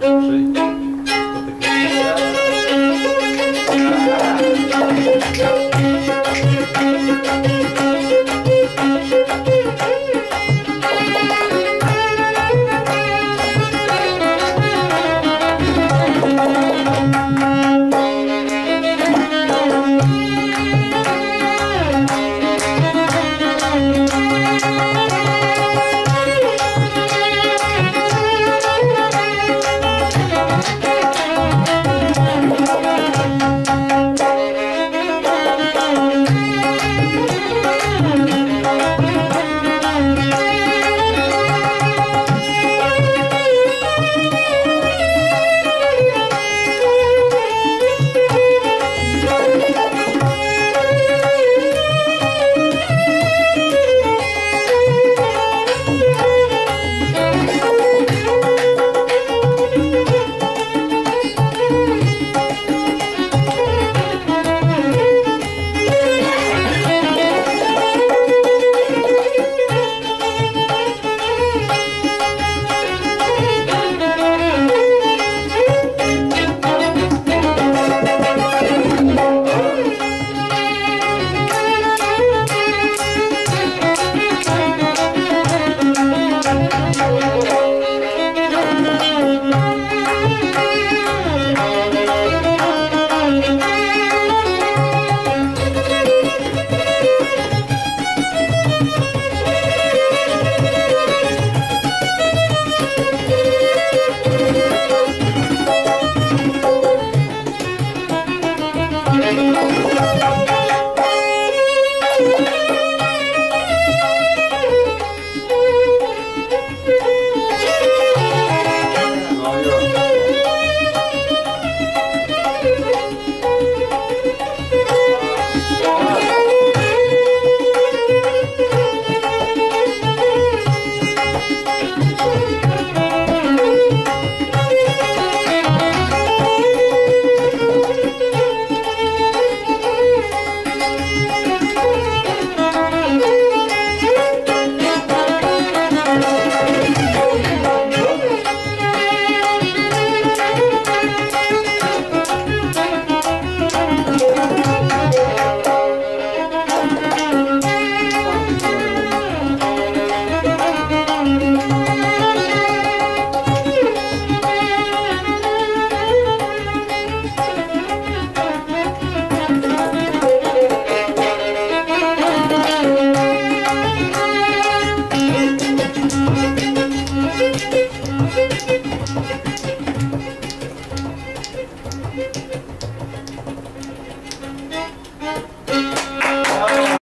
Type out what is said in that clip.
Слушай.